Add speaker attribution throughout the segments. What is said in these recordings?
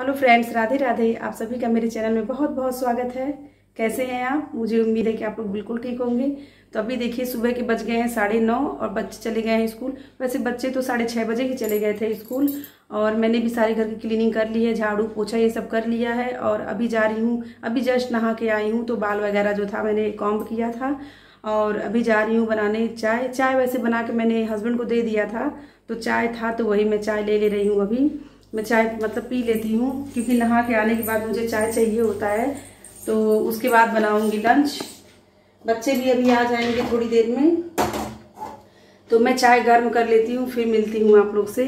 Speaker 1: Hello friends, Radhe Radhe. आप सभी का मेरे चैनल में बहुत बहुत स्वागत है। कैसे हैं आप? मुझे उम्मीद है कि आप लोग बिल्कुल ठीक होंगे। तो अभी देखिए, सुबह के बज गए हैं साढ़े नौ और बच्चे चले गए हैं स्कूल। वैसे बच्चे तो साढ़े छः बजे ही चले गए थे स्कूल और मैंने भी सारे घर की क्लीनिंग कर ली है, झाड़ू पोछा ये सब कर लिया है और अभी जा रही हूँ। अभी जस्ट नहा के आई हूँ तो बाल वगैरह जो था मैंने कॉम्ब किया था और अभी जा रही हूँ बनाने चाय। चाय वैसे बना के मैंने हस्बैंड को दे दिया था तो चाय था तो वही मैं चाय ले ले रही हूँ अभी। मैं चाय मतलब पी लेती हूँ, क्योंकि नहा के आने के बाद मुझे चाय चाहिए होता है। तो उसके बाद बनाऊँगी लंच बच्चे भी अभी आ जाएँगे थोड़ी देर में। तो मैं चाय गर्म कर लेती हूँ, फिर मिलती हूँ आप लोग से।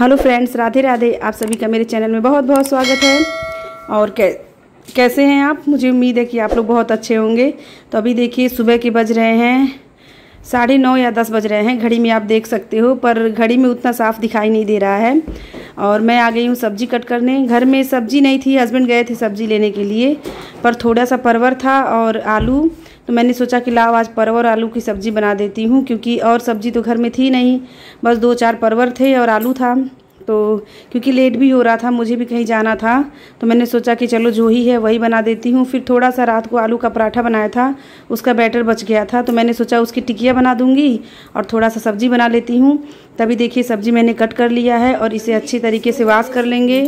Speaker 1: Hello friends Radhe Radhe. आप सभी का मेरे चैनल में बहुत बहुत स्वागत है। और कै, कैसे हैं आप? मुझे उम्मीद है कि आप लोग बहुत अच्छे होंगे। तो अभी देखिए, सुबह के बज रहे हैं। साढ़े नौ या दस बज रहे हैं, घड़ी में आप देख सकते हो, पर घड़ी में उतना साफ़ दिखाई नहीं दे रहा है। और मैं आ गई हूँ सब्ज़ी कट करने। घर में सब्ज़ी नहीं थी हस्बैंड गए थे सब्ज़ी लेने के लिए, पर थोड़ा सा परवर था और आलू। तो मैंने सोचा कि लाओ आज परवर आलू की सब्ज़ी बना देती हूँ, क्योंकि और सब्ज़ी तो घर में थी नहीं, बस दो चार परवर थे और आलू था। तो क्योंकि लेट भी हो रहा था, मुझे भी कहीं जाना था तो मैंने सोचा कि चलो जो ही है वही बना देती हूँ। फिर थोड़ा सा रात को आलू का पराठा बनाया था, उसका बैटर बच गया था तो मैंने सोचा उसकी टिकिया बना दूँगी और थोड़ा सा सब्ज़ी बना लेती हूँ। तभी देखिए सब्ज़ी मैंने कट कर लिया है और इसे अच्छी तरीके से वाश कर लेंगे।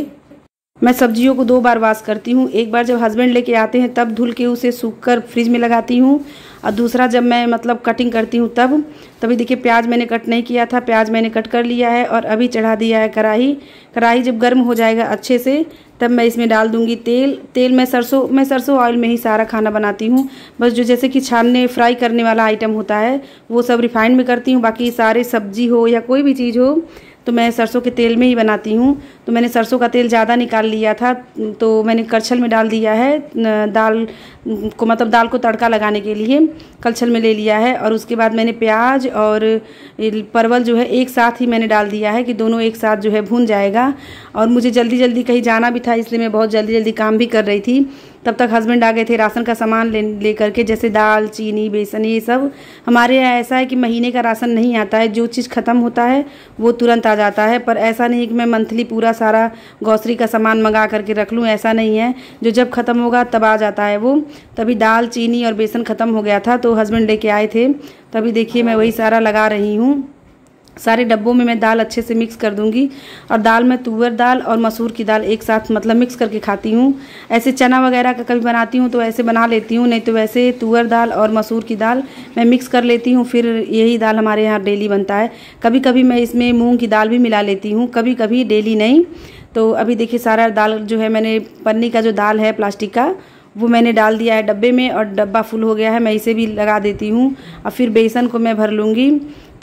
Speaker 1: मैं सब्जियों को दो बार वाश करती हूँ। एक बार जब हस्बैंड लेके आते हैं, तब धुल के उसे सूख कर फ्रिज में लगाती हूँ। और दूसरा जब मैं मतलब कटिंग करती हूँ, तब, तभी देखिए प्याज मैंने कट नहीं किया था, प्याज मैंने कट कर लिया है और अभी चढ़ा दिया है कढ़ाई कढ़ाई जब गर्म हो जाएगा अच्छे से, तब मैं इसमें डाल दूँगी तेल। तेल मैं सरसों मैं सरसों ऑयल में ही सारा खाना बनाती हूँ। बस जो जैसे कि छानने फ्राई करने वाला आइटम होता है, वो सब रिफाइंड में करती हूँ। बाकी सारे सब्ज़ी हो या कोई भी चीज़ हो तो मैं सरसों के तेल में ही बनाती हूँ। तो मैंने सरसों का तेल ज़्यादा निकाल लिया था तो मैंने करछल में डाल दिया है दाल को मतलब दाल को तड़का लगाने के लिए कलछल में ले लिया है और उसके बाद मैंने प्याज और परवल जो है एक साथ ही मैंने डाल दिया है कि दोनों एक साथ जो है भून जाएगा। और मुझे जल्दी जल्दी कहीं जाना भी था, इसलिए मैं बहुत जल्दी जल्दी काम भी कर रही थी। तब तक हस्बैंड आ गए थे, राशन का सामान ले ले करके जैसे दाल, चीनी, बेसन, ये सब। हमारे यहाँ ऐसा है कि महीने का राशन नहीं आता है, जो चीज़ ख़त्म होता है, वो तुरंत आ जाता है। पर ऐसा नहीं कि मैं मंथली पूरा सारा ग्रॉसरी का सामान मंगा करके रख लूँ, ऐसा नहीं है। जो जब ख़त्म होगा, तब आ जाता है वो। तभी दाल, चीनी और बेसन ख़त्म हो गया था तो हस्बैंड लेके आए थे। तभी देखिए, मैं वही सारा लगा रही हूँ। सारे डब्बों में मैं दाल अच्छे से मिक्स कर दूँगी और दाल में तुअर दाल और मसूर की दाल एक साथ मतलब मिक्स करके खाती हूँ। ऐसे चना वगैरह का कभी बनाती हूँ तो ऐसे बना लेती हूँ, नहीं तो वैसे तुअर दाल और मसूर की दाल मैं मिक्स कर लेती हूँ, फिर यही दाल हमारे यहाँ डेली बनता है। कभी कभी मैं इसमें मूँग की दाल भी मिला लेती हूँ कभी कभी डेली नहीं। तो अभी देखिए सारा दाल जो है मैंने पन्नी का जो दाल है प्लास्टिक का, वो मैंने डाल दिया है डब्बे में और डब्बा फुल हो गया है, मैं इसे भी लगा देती हूँ। और फिर बेसन को मैं भर लूँगी।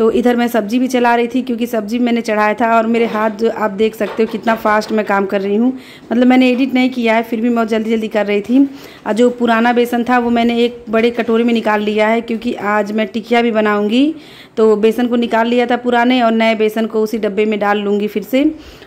Speaker 1: तो इधर मैं सब्ज़ी भी चला रही थी क्योंकि सब्ज़ी मैंने चढ़ाया था और मेरे हाथ जो आप देख सकते हो कितना फास्ट मैं काम कर रही हूँ। मतलब मैंने एडिट नहीं किया है, फिर भी मैं जल्दी जल्दी कर रही थी। और जो पुराना बेसन था वो मैंने एक बड़े कटोरे में निकाल लिया है क्योंकि आज मैं टिकिया भी बनाऊँगी। तो बेसन को निकाल लिया था पुराने और नए बेसन को उसी डब्बे में डाल लूँगी फिर से।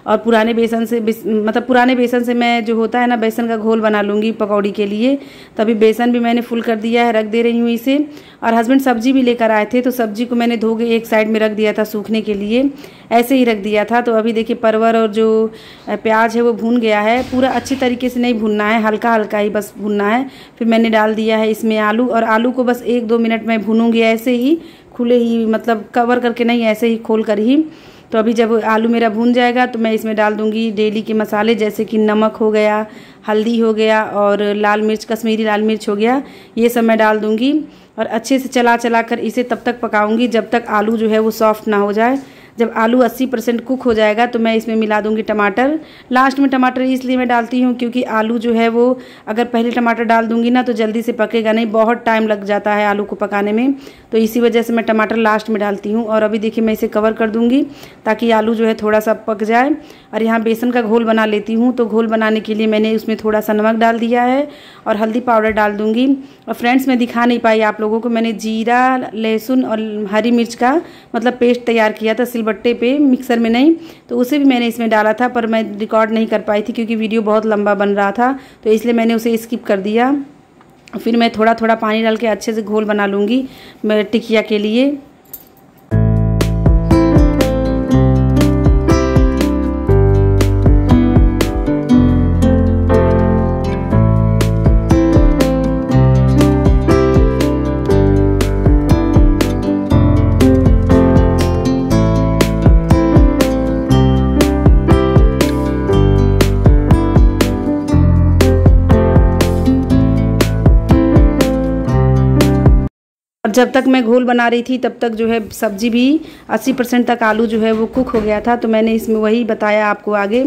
Speaker 1: और पुराने बेसन से मतलब पुराने बेसन से मैं जो होता है ना, बेसन का घोल बना लूँगी पकौड़ी के लिए। तभी बेसन भी मैंने फुल कर दिया है, रख दे रही हूँ इसे। और हस्बैंड सब्ज़ी भी लेकर आए थे तो सब्ज़ी को मैंने धो के एक साइड में रख दिया था सूखने के लिए, ऐसे ही रख दिया था। तो अभी देखिए परवर और जो प्याज है वो भून गया है। पूरा अच्छी तरीके से नहीं भूनना है हल्का हल्का ही बस भूनना है। फिर मैंने डाल दिया है इसमें आलू और आलू को बस एक दो मिनट में भूनूँगी ऐसे ही, खुले ही मतलब कवर करके नहीं, ऐसे ही खोल कर ही। तो अभी जब आलू मेरा भून जाएगा तो मैं इसमें डाल दूँगी डेली के मसाले, जैसे कि नमक हो गया, हल्दी हो गया, और लाल मिर्च, कश्मीरी लाल मिर्च हो गया, ये सब मैं डाल दूँगी। और अच्छे से चला चला कर इसे तब तक पकाऊँगी जब तक आलू जो है वो सॉफ्ट ना हो जाए। जब आलू 80 परसेंट कुक हो जाएगा तो मैं इसमें मिला दूँगी टमाटर। लास्ट में टमाटर इसलिए मैं डालती हूँ क्योंकि आलू जो है वो अगर पहले टमाटर डाल दूँगी ना तो जल्दी से पकेगा नहीं, बहुत टाइम लग जाता है आलू को पकाने में। तो इसी वजह से मैं टमाटर लास्ट में डालती हूँ और अभी देखिए मैं इसे कवर कर दूँगी ताकि आलू जो है थोड़ा सा पक जाए। और यहाँ बेसन का घोल बना लेती हूँ तो घोल बनाने के लिए मैंने उसमें थोड़ा सा नमक डाल दिया है और हल्दी पाउडर डाल दूँगी। और फ्रेंड्स, मैं दिखा नहीं पाई आप लोगों को, मैंने जीरा, लहसुन और हरी मिर्च का मतलब पेस्ट तैयार किया था सिलबट्टे पे मिक्सर में नहीं तो उसे भी मैंने इसमें डाला था, पर मैं रिकॉर्ड नहीं कर पाई थी क्योंकि वीडियो बहुत लंबा बन रहा था तो इसलिए मैंने उसे स्किप कर दिया। फिर मैं थोड़ा थोड़ा पानी डाल के अच्छे से घोल बना लूँगी टिकिया के लिए। जब तक मैं घोल बना रही थी तब तक जो है सब्ज़ी भी 80 परसेंट तक आलू जो है वो कुक हो गया था। तो मैंने इसमें वही बताया आपको आगे।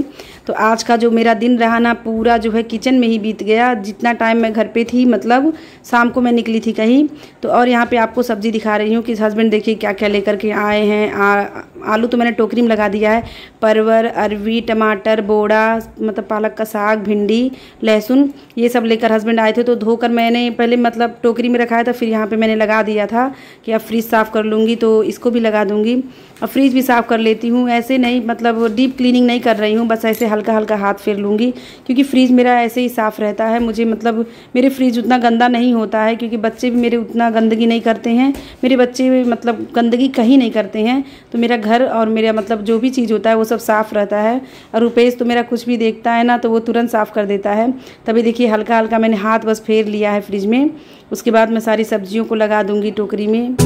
Speaker 1: तो आज का जो मेरा दिन रहा ना पूरा जो है किचन में ही बीत गया। जितना टाइम मैं घर पे थी मतलब शाम को मैं निकली थी कहीं। तो और यहाँ पे आपको सब्ज़ी दिखा रही हूँ कि हस्बैंड देखिए क्या क्या लेकर के आए हैं आ, आलू तो मैंने टोकरी में लगा दिया है। परवर अरवी, टमाटर, बोड़ा मतलब पालक का साग, भिंडी, लहसुन, ये सब लेकर हस्बैंड आए थे तो धोकर मैंने पहले मतलब टोकरी में रखाया था, फिर यहाँ पर मैंने लगा दिया था कि अब फ्रिज साफ़ कर लूँगी तो इसको भी लगा दूँगी। और फ्रिज भी साफ़ कर लेती हूँ, ऐसे नहीं मतलब डीप क्लीनिंग नहीं कर रही हूँ, बस ऐसे हल्का हल्का हाथ फेर लूँगी, क्योंकि फ्रिज मेरा ऐसे ही साफ़ रहता है। मुझे मतलब मेरे फ्रिज उतना गंदा नहीं होता है, क्योंकि बच्चे भी मेरे उतना गंदगी नहीं करते हैं, मेरे बच्चे मतलब गंदगी कहीं नहीं करते हैं तो मेरा घर और मेरा मतलब जो भी चीज़ होता है वो सब साफ़ रहता है। और रुपेश तो मेरा कुछ भी देखता है ना तो वो तुरंत साफ़ कर देता है। तभी देखिए हल्का हल्का मैंने हाथ बस फेर लिया है फ्रिज में। उसके बाद मैं सारी सब्जियों को लगा दूँगी टोकरी में।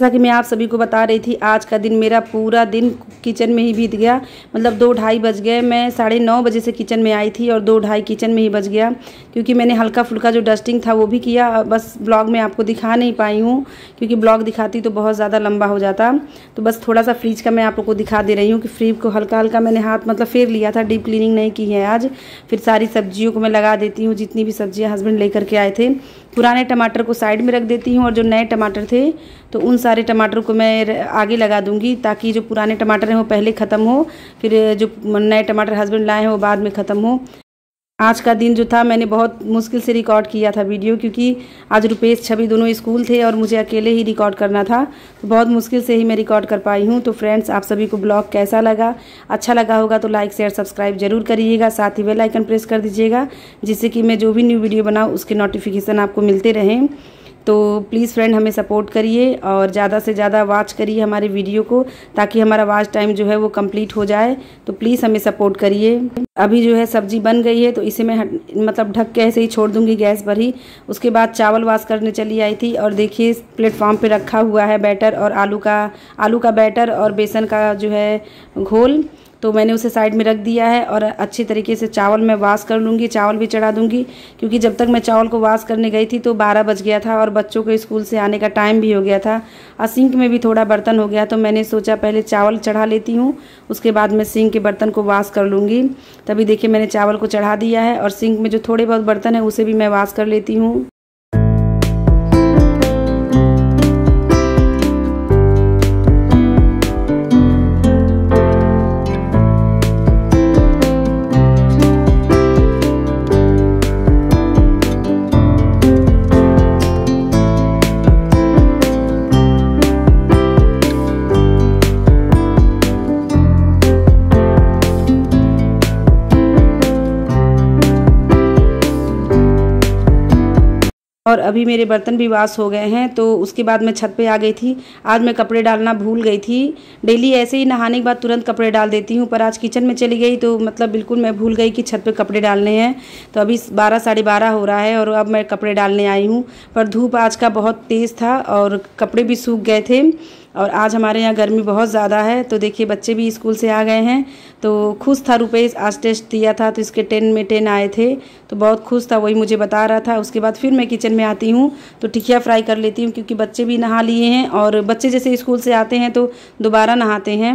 Speaker 1: जैसा कि मैं आप सभी को बता रही थी, आज का दिन मेरा पूरा दिन किचन में ही बीत गया। मतलब दो ढाई बज गए, मैं साढ़े नौ बजे से किचन में आई थी और दो ढाई किचन में ही बज गया, क्योंकि मैंने हल्का फुल्का जो डस्टिंग था वो भी किया, बस ब्लॉग में आपको दिखा नहीं पाई हूँ, क्योंकि ब्लॉग दिखाती तो बहुत ज़्यादा लंबा हो जाता। तो बस थोड़ा सा फ्रिज का मैं आप लोग को दिखा दे रही हूँ कि फ्रिज को हल्का हल्का मैंने हाथ मतलब फेर लिया था, डीप क्लीनिंग नहीं की है आज। फिर सारी सब्जियों को मैं लगा देती हूँ, जितनी भी सब्ज़ियाँ हस्बैंड लेकर के आए थे। पुराने टमाटर को साइड में रख देती हूँ और जो नए टमाटर थे तो उन सारे टमाटर को मैं आगे लगा दूँगी ताकि जो पुराने टमाटर हैं वो पहले ख़त्म हो, फिर जो नए टमाटर हस्बैंड लाए हैं वो बाद में ख़त्म हो। आज का दिन जो था, मैंने बहुत मुश्किल से रिकॉर्ड किया था वीडियो क्योंकि आज रुपेश छवि दोनों स्कूल थे और मुझे अकेले ही रिकॉर्ड करना था। तो बहुत मुश्किल से ही मैं रिकॉर्ड कर पाई हूँ। तो फ्रेंड्स आप सभी को ब्लॉग कैसा लगा? अच्छा लगा होगा तो लाइक शेयर सब्सक्राइब ज़रूर करिएगा। साथ ही बेल आइकन प्रेस कर दीजिएगा, जिससे कि मैं जो भी न्यू वीडियो बनाऊँ, उसके नोटिफिकेशन आपको मिलते रहें। तो प्लीज़ फ्रेंड हमें सपोर्ट करिए और ज़्यादा से ज़्यादा वॉच करिए हमारे वीडियो को ताकि हमारा वॉच टाइम जो है वो कंप्लीट हो जाए। तो प्लीज़ हमें सपोर्ट करिए। अभी जो है सब्ज़ी बन गई है तो इसे मैं मतलब ढक के ऐसे ही छोड़ दूँगी गैस पर ही। उसके बाद चावल वाश करने चली आई थी और देखिए प्लेटफॉर्म पर रखा हुआ है बैटर और आलू का आलू का बैटर और बेसन का जो है घोल। तो मैंने उसे साइड में रख दिया है और अच्छी तरीके से चावल मैं वाश कर लूँगी, चावल भी चढ़ा दूँगी, क्योंकि जब तक मैं चावल को वाश करने गई थी तो बारह बज गया था और बच्चों को स्कूल से आने का टाइम भी हो गया था। और सिंक में भी थोड़ा बर्तन हो गया तो मैंने सोचा पहले चावल चढ़ा लेती हूँ, उसके बाद मैं सिंक के बर्तन को वाश कर लूँगी। तभी देखिए मैंने चावल को चढ़ा दिया है और सिंक में जो थोड़े बहुत बर्तन है उसे भी मैं वाश कर लेती हूँ। और अभी मेरे बर्तन भी वाश हो गए हैं तो उसके बाद मैं छत पे आ गई थी। आज मैं कपड़े डालना भूल गई थी। डेली ऐसे ही नहाने के बाद तुरंत कपड़े डाल देती हूँ, पर आज किचन में चली गई तो मतलब बिल्कुल मैं भूल गई कि छत पे कपड़े डालने हैं। तो अभी बारह, साढ़े बारह हो रहा है और अब मैं कपड़े डालने आई हूँ। पर धूप आज का बहुत तेज़ था और कपड़े भी सूख गए थे। और आज हमारे यहाँ गर्मी बहुत ज़्यादा है तो देखिए बच्चे भी स्कूल से आ गए हैं। तो खुश था रुपेश, आज टेस्ट दिया था तो इसके टेन में टेन आए थे तो बहुत खुश था, वही मुझे बता रहा था। उसके बाद फिर मैं किचन में आती हूँ तो टिकिया फ्राई कर लेती हूँ, क्योंकि बच्चे भी नहा लिए हैं, और बच्चे जैसे स्कूल से आते हैं तो दोबारा नहाते हैं।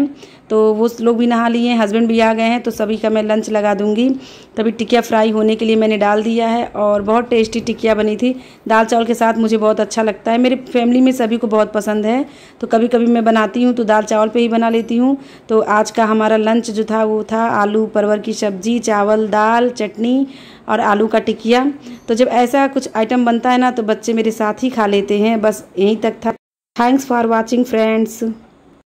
Speaker 1: तो वो लोग भी नहा लिए हैं हस्बैंड भी आ गए हैं तो सभी का मैं लंच लगा दूँगी। तभी टिकिया फ्राई होने के लिए मैंने डाल दिया है और बहुत टेस्टी टिकिया बनी थी। दाल चावल के साथ मुझे बहुत अच्छा लगता है। मेरे फैमिली में सभी को बहुत पसंद है तो कभी कभी मैं बनाती हूँ तो दाल चावल पर ही बना लेती हूँ। तो आज का हमारा लंच जो था, वो था आलू परवर की सब्ज़ी, चावल, दाल, चटनी और आलू का टिकिया। तो जब ऐसा कुछ आइटम बनता है ना तो बच्चे मेरे साथ ही खा लेते हैं। बस यहीं तक था। Thanks for watching friends